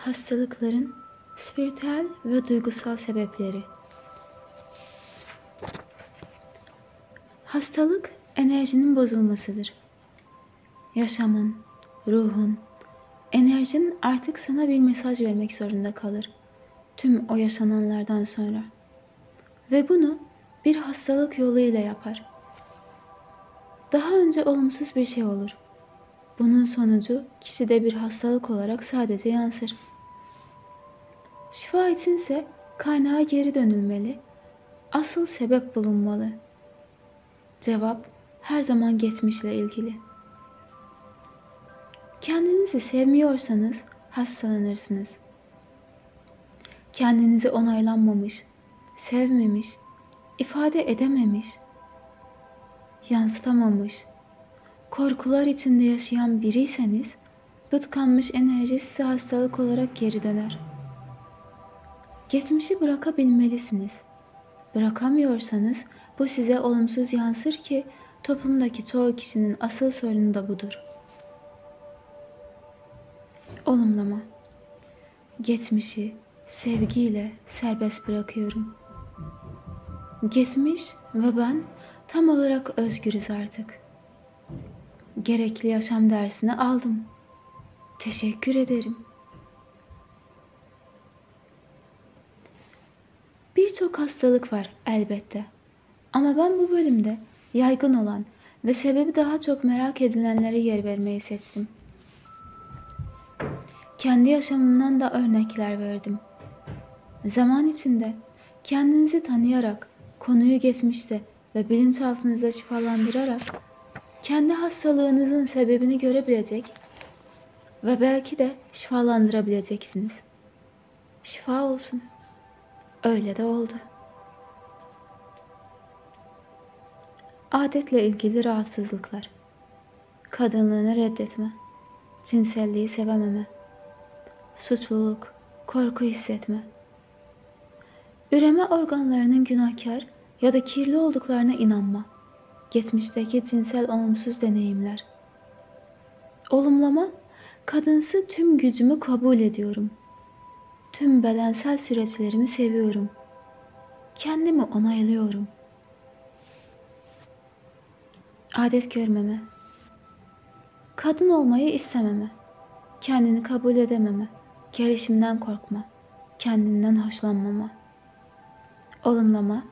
Hastalıkların spiritüel ve duygusal sebepleri. Hastalık enerjinin bozulmasıdır. Yaşamın, ruhun, enerjin artık sana bir mesaj vermek zorunda kalır. Tüm o yaşananlardan sonra. Ve bunu bir hastalık yoluyla yapar. Daha önce olumsuz bir şey olur. Bunun sonucu kişide bir hastalık olarak sadece yansır. Şifa içinse kaynağa geri dönülmeli, asıl sebep bulunmalı. Cevap her zaman geçmişle ilgili. Kendinizi sevmiyorsanız hastalanırsınız. Kendinizi onaylanmamış, sevmemiş, ifade edememiş, yansıtamamış, korkular içinde yaşayan biriyseniz bu tıkanmış enerji size hastalık olarak geri döner. Geçmişi bırakabilmelisiniz. Bırakamıyorsanız bu size olumsuz yansır ki toplumdaki çoğu kişinin asıl sorunu da budur. Olumlama Geçmişi sevgiyle serbest bırakıyorum. Geçmiş ve ben tam olarak özgürüz artık. Gerekli yaşam dersini aldım. Teşekkür ederim. Birçok hastalık var elbette. Ama ben bu bölümde yaygın olan ve sebebi daha çok merak edilenlere yer vermeyi seçtim. Kendi yaşamımdan da örnekler verdim. Zaman içinde kendinizi tanıyarak, konuyu geçmişte ve bilinçaltınızda şifalandırarak kendi hastalığınızın sebebini görebilecek ve belki de şifalandırabileceksiniz. Şifa olsun. Öyle de oldu. Adetle ilgili rahatsızlıklar. Kadınlığını reddetme. Cinselliği sevememe. Suçluluk, korku hissetme. Üreme organlarının günahkar ya da kirli olduklarına inanma. Geçmişteki cinsel olumsuz deneyimler. Olumlama, kadınsı tüm gücümü kabul ediyorum. Tüm bedensel süreçlerimi seviyorum. Kendimi onaylıyorum. Adet görmeme. Kadın olmayı istememe. Kendini kabul edememe. Gelişimden korkma. Kendinden hoşlanmama. Olumlama.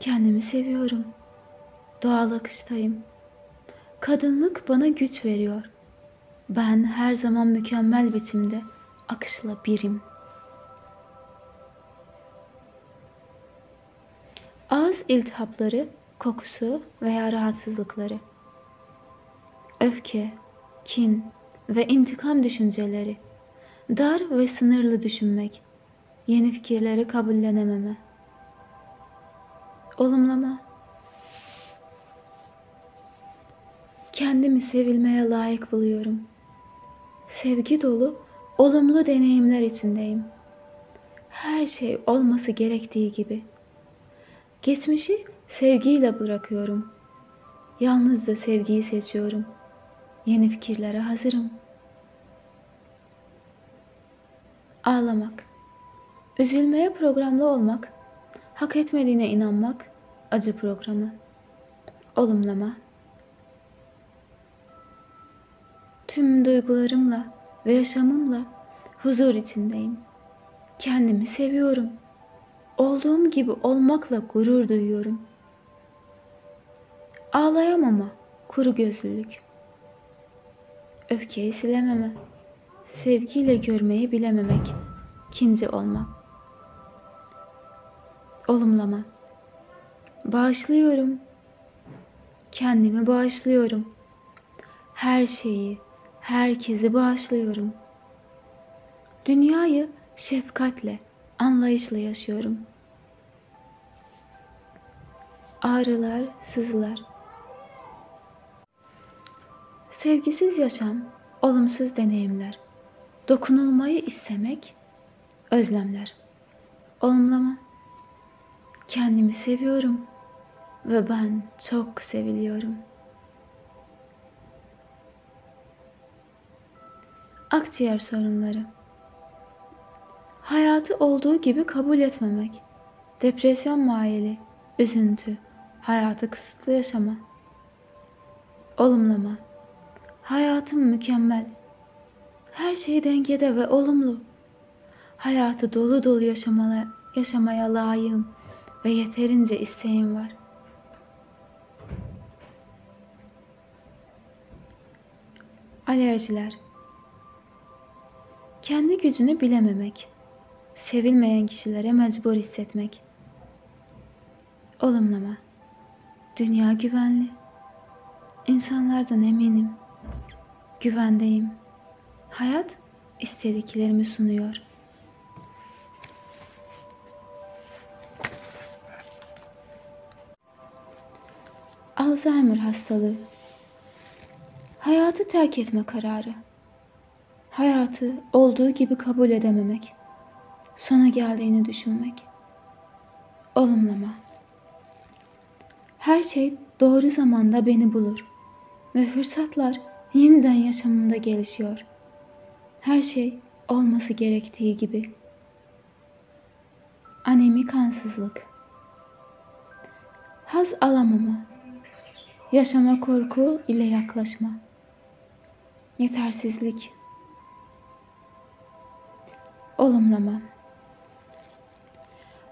Kendimi seviyorum. Doğal akıştayım. Kadınlık bana güç veriyor. Ben her zaman mükemmel biçimde akışla birim. Ağız iltihapları, kokusu veya rahatsızlıkları. Öfke, kin ve intikam düşünceleri. Dar ve sınırlı düşünmek. Yeni fikirleri kabullenememe. Olumlama. Kendimi sevilmeye layık buluyorum. Sevgi dolu olumlu deneyimler içindeyim. Her şey olması gerektiği gibi. Geçmişi sevgiyle bırakıyorum. Yalnızca sevgiyi seçiyorum. Yeni fikirlere hazırım. Ağlamak. Üzülmeye programlı olmak, hak etmediğine inanmak, acı programı. Olumlama. Tüm duygularımla ve yaşamımla huzur içindeyim. Kendimi seviyorum. Olduğum gibi olmakla gurur duyuyorum. Ağlayamama, kuru gözlülük. Öfkeyi silememe, sevgiyle görmeyi bilememek, kinci olmak. Olumlama. Bağışlıyorum. Kendimi bağışlıyorum. Her şeyi, herkesi bağışlıyorum. Dünyayı şefkatle, anlayışla yaşıyorum. Ağrılar, sızılar. Sevgisiz yaşam, olumsuz deneyimler, dokunulmayı istemek, özlemler. Olumlama. Kendimi seviyorum ve ben çok seviliyorum.'' Akciğer sorunları. Hayatı olduğu gibi kabul etmemek. Depresyon muayeli, üzüntü, hayatı kısıtlı yaşama. Olumlama. Hayatım mükemmel. Her şey dengede ve olumlu. Hayatı dolu dolu yaşamaya, yaşamaya layığım ve yeterince isteğim var. Alerjiler Kendi gücünü bilememek, sevilmeyen kişilere mecbur hissetmek. Olumlama Dünya güvenli. İnsanlardan eminim. Güvendeyim. Hayat istediklerimi sunuyor. Alzheimer hastalığı. Hayatı terk etme kararı. Hayatı olduğu gibi kabul edememek. Sona geldiğini düşünmek. Olumlama. Her şey doğru zamanda beni bulur ve fırsatlar yeniden yaşamımda gelişiyor. Her şey olması gerektiği gibi. Anemi kansızlık. Haz alamama. Yaşama korku ile yaklaşma. Yetersizlik. Olumlama.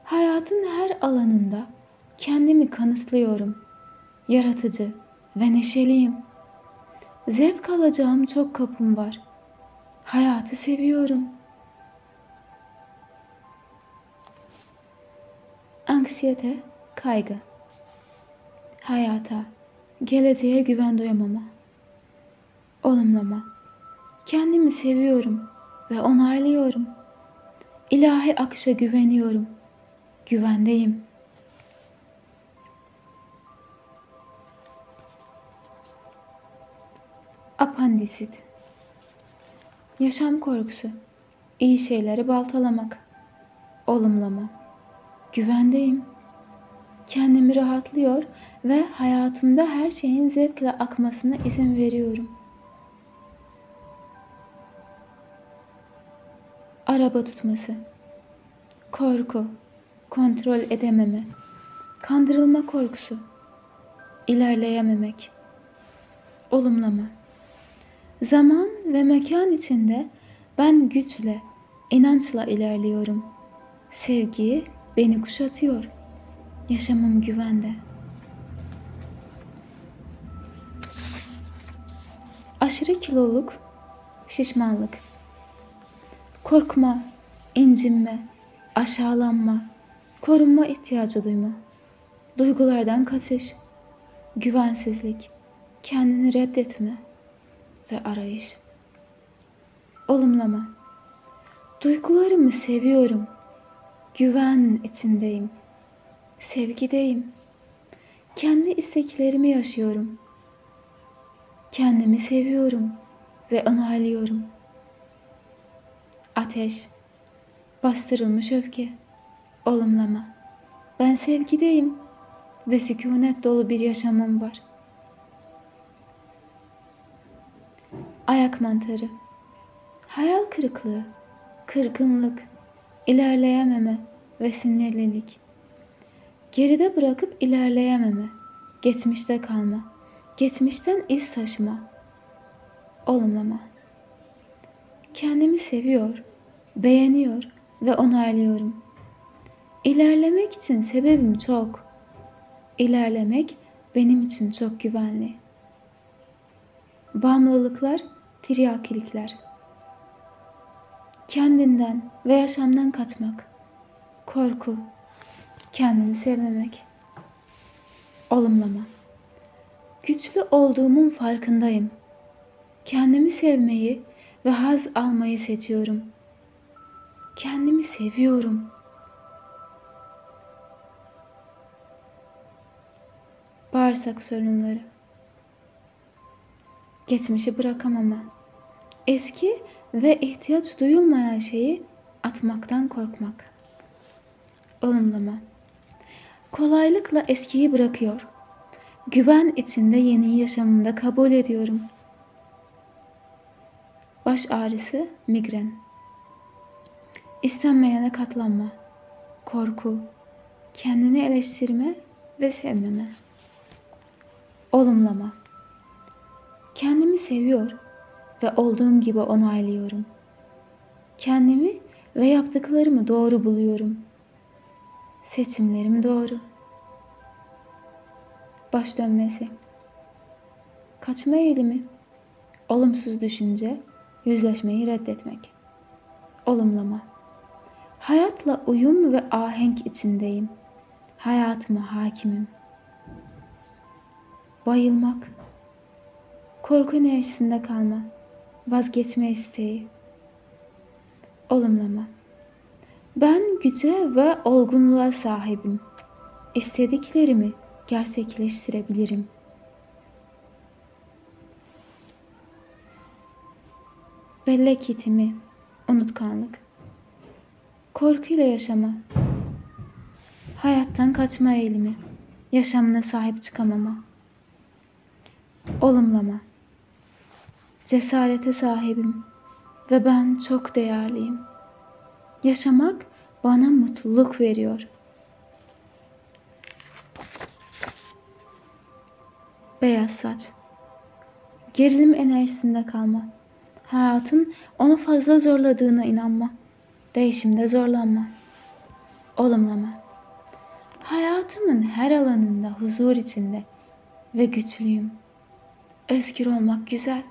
Hayatın her alanında kendimi kanıtlıyorum. Yaratıcı ve neşeliyim. Zevk alacağım çok kapım var. Hayatı seviyorum. Anksiyete, kaygı. Hayata, geleceğe güven duyamama. Olumlama. Kendimi seviyorum ve onaylıyorum. İlahi akışa güveniyorum. Güvendeyim. Apandisit Yaşam korkusu iyi şeyleri baltalamak Olumlama Güvendeyim. Kendimi rahatlıyor ve hayatımda her şeyin zevkle akmasına izin veriyorum. Araba tutması Korku Kontrol edememe Kandırılma korkusu İlerleyememek Olumlama Zaman ve mekan içinde ben güçle, inançla ilerliyorum. Sevgi beni kuşatıyor. Yaşamım güvende. Aşırı kiloluk, şişmanlık. Korkma, incinme, aşağılanma, korunma ihtiyacı duyma. Duygulardan kaçış, güvensizlik, kendini reddetme ve arayış. Olumlama. Duygularımı seviyorum. Güven içindeyim. Sevgideyim. Kendi isteklerimi yaşıyorum. Kendimi seviyorum ve onaylıyorum. Ateş, bastırılmış öfke, olumlama. Ben sevgideyim ve sükunet dolu bir yaşamım var.'' ayak mantarı, hayal kırıklığı, kırgınlık, ilerleyememe ve sinirlilik. Geride bırakıp ilerleyememe, geçmişte kalma, geçmişten iz taşıma, olumlama. Kendimi seviyor, beğeniyor ve onaylıyorum. İlerlemek için sebebim çok. İlerlemek benim için çok güvenli. Bağımlılıklar Tiryakilikler Kendinden ve yaşamdan kaçmak. Korku. Kendini sevmemek. Olumlama. Güçlü olduğumun farkındayım. Kendimi sevmeyi ve haz almayı seçiyorum. Kendimi seviyorum. Bağırsak sorunları geçmişi bırakamama. Eski ve ihtiyaç duyulmayan şeyi atmaktan korkmak. Olumlama. Kolaylıkla eskiyi bırakıyor. Güven içinde yeniyi yaşamımda kabul ediyorum. Baş ağrısı, migren. İstenmeyene katlanma. Korku, kendini eleştirme ve sevmeme. Olumlama. Kendimi seviyor ve olduğum gibi onaylıyorum. Kendimi ve yaptıklarımı doğru buluyorum. Seçimlerim doğru. Baş dönmesi. Kaçma eğilimi. Olumsuz düşünce, yüzleşmeyi reddetmek. Olumlama. Hayatla uyum ve ahenk içindeyim. Hayatıma hakimim. Bayılmak. Korku enerjisinde kalma. Vazgeçme isteği. Olumlama. Ben güce ve olgunluğa sahibim. İstediklerimi gerçekleştirebilirim. Bellek itimi, unutkanlık. Korkuyla yaşama. Hayattan kaçma eğilimi. Yaşamına sahip çıkamama. Olumlama. Cesarete sahibim ve ben çok değerliyim. Yaşamak bana mutluluk veriyor. Beyaz saç. Gerilim enerjisinde kalma. Hayatın onu fazla zorladığına inanma. Değişimde zorlanma. Olumlama. Hayatımın her alanında huzur içinde ve güçlüyüm. Özgür olmak güzel.